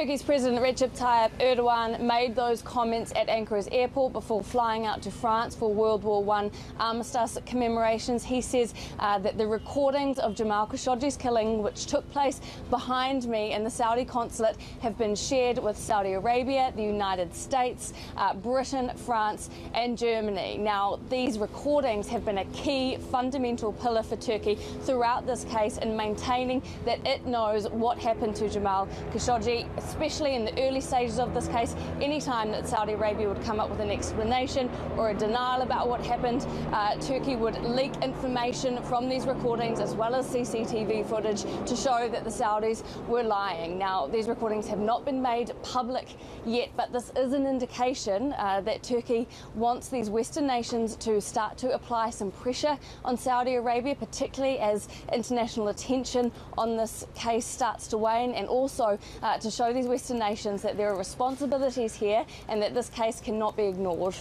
Turkey's President Recep Tayyip Erdogan made those comments at Ankara's airport before flying out to France for World War I armistice commemorations. He says uh, that the recordings of Jamal Khashoggi's killing, which took place behind me in the Saudi consulate, have been shared with Saudi Arabia, the United States, uh, Britain, France, and Germany. Now, these recordings have been a key fundamental pillar for Turkey throughout this case in maintaining that it knows what happened to Jamal Khashoggi especially in the early stages of this case, any time that Saudi Arabia would come up with an explanation or a denial about what happened, uh, Turkey would leak information from these recordings as well as CCTV footage to show that the Saudis were lying. Now, these recordings have not been made public yet, but this is an indication uh, that Turkey wants these Western nations to start to apply some pressure on Saudi Arabia, particularly as international attention on this case starts to wane, and also uh, to show these Western nations that there are responsibilities here and that this case cannot be ignored.